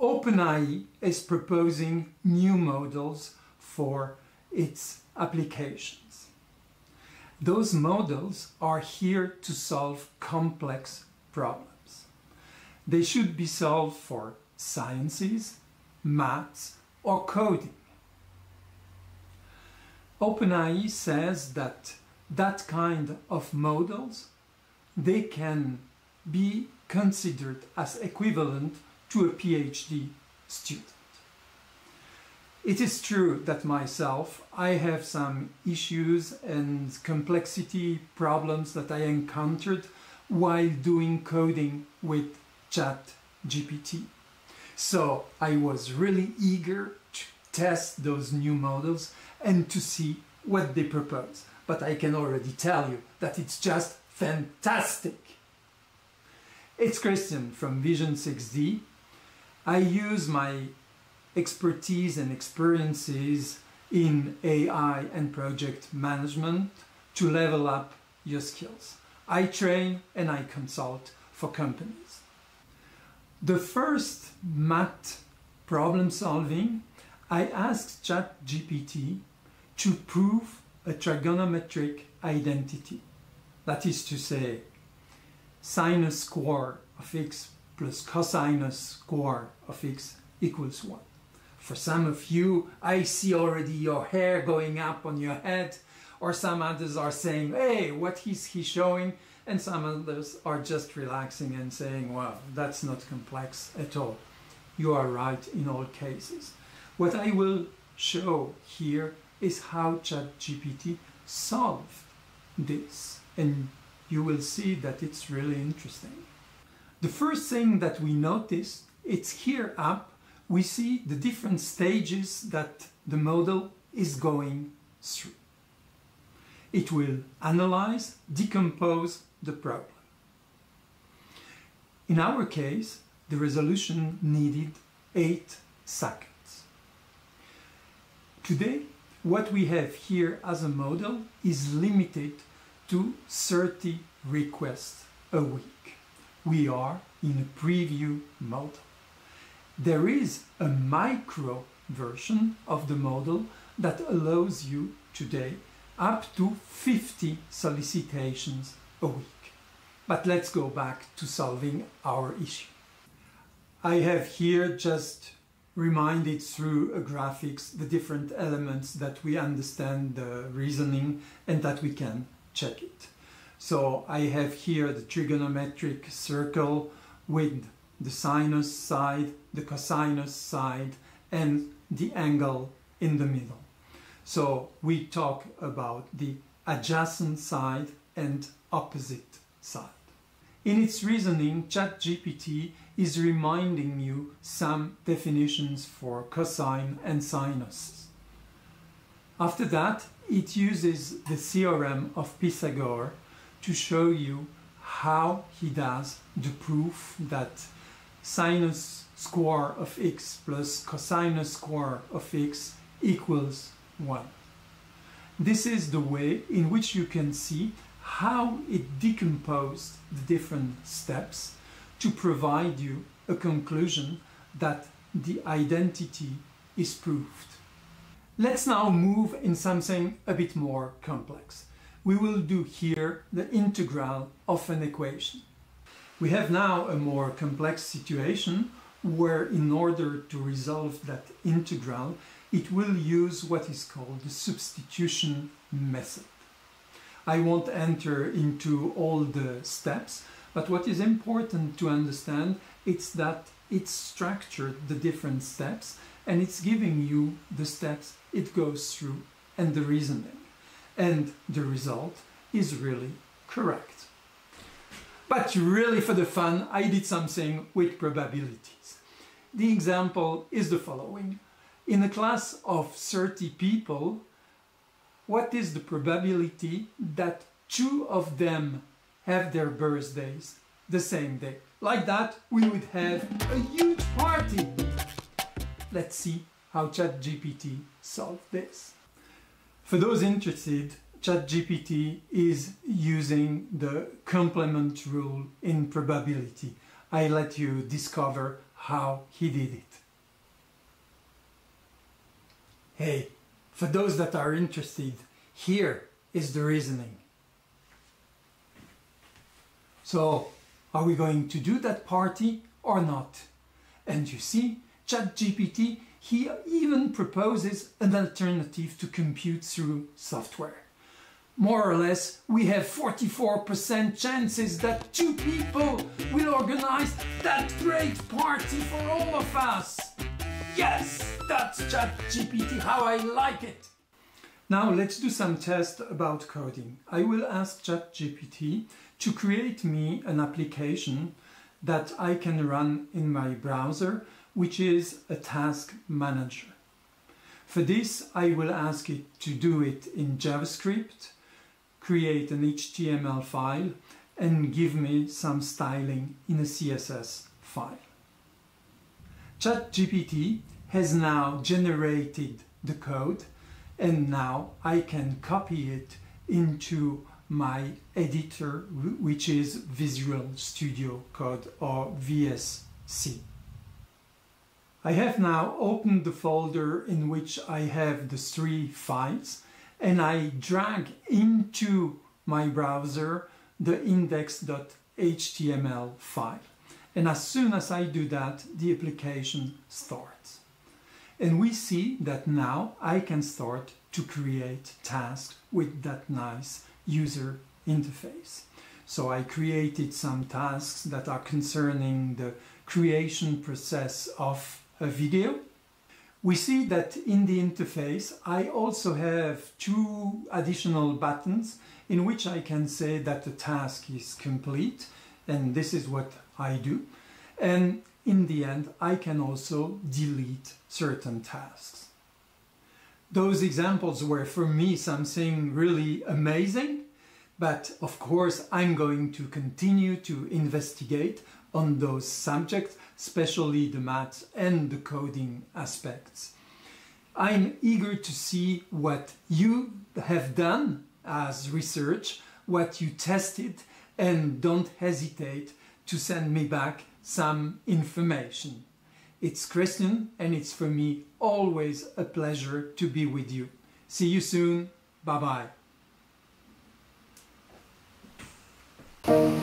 OpenAI is proposing new models for its applications. Those models are here to solve complex problems. They should be solved for sciences, maths, or coding. OpenAI says that that kind of models they can be considered as equivalent to a PhD student. It is true that myself, I have some issues and complexity problems that I encountered while doing coding with ChatGPT. So I was really eager to test those new models and to see what they propose. But I can already tell you that it's just fantastic. It's Christian from Vision 6D. I use my expertise and experiences in AI and project management to level up your skills. I train and I consult for companies. The first math problem solving, I asked ChatGPT to prove a trigonometric identity. That is to say, sinus square of x plus cosinus square of x equals 1. For some of you, I see already your hair going up on your head, or some others are saying, hey, what is he showing? And some others are just relaxing and saying, well, that's not complex at all. You are right in all cases. What I will show here is how ChatGPT solved this. And you will see that it's really interesting. The first thing that we notice, it's here up, we see the different stages that the model is going through. It will analyze, decompose the problem. In our case, the resolution needed 8 seconds. Today, what we have here as a model is limited to 30 requests a week. We are in a preview mode. There is a micro version of the model that allows you today up to 50 solicitations a week. But let's go back to solving our issue. I have here just reminded through a graphics the different elements that we understand the reasoning and that we can check it. So I have here the trigonometric circle with the sinus side, the cosinus side, and the angle in the middle. So we talk about the adjacent side and opposite side. In its reasoning, ChatGPT is reminding you some definitions for cosine and sinus. After that, it uses the theorem of Pythagoras to show you how he does the proof that sinus square of x plus cosine square of x equals 1. This is the way in which you can see how it decomposed the different steps to provide you a conclusion that the identity is proved. Let's now move in something a bit more complex. We will do here the integral of an equation. We have now a more complex situation where in order to resolve that integral, it will use what is called the substitution method. I won't enter into all the steps, but what is important to understand is that it's structured the different steps and it's giving you the steps it goes through and the reasoning. And the result is really correct. But really for the fun, I did something with probabilities. The example is the following. In a class of 30 people, what is the probability that two of them have their birthdays the same day? Like that, we would have a huge party. Let's see how ChatGPT solved this. For those interested, ChatGPT is using the complement rule in probability. I let you discover how he did it. Hey, for those that are interested, here is the reasoning. So, are we going to do that party or not? And you see, ChatGPT, he even proposes an alternative to compute through software. More or less, we have 44% chances that two people will organize that great party for all of us. Yes, that's ChatGPT how I like it. Now let's do some tests about coding. I will ask ChatGPT to create me an application that I can run in my browser, which is a task manager. For this, I will ask it to do it in JavaScript, create an HTML file, and give me some styling in a CSS file. ChatGPT has now generated the code and now I can copy it into my editor which is Visual Studio Code or VSC. I have now opened the folder in which I have the three files and I drag into my browser the index.html file. And as soon as I do that, the application starts. And we see that now I can start to create tasks with that nice user interface. So I created some tasks that are concerning the creation process of video. We see that in the interface I also have two additional buttons in which I can say that the task is complete and this is what I do. And in the end I can also delete certain tasks. Those examples were for me something really amazing, but of course I'm going to continue to investigate on those subjects, especially the maths and the coding aspects. I'm eager to see what you have done as research, what you tested, and don't hesitate to send me back some information. It's Christian, and it's for me always a pleasure to be with you. See you soon. Bye bye.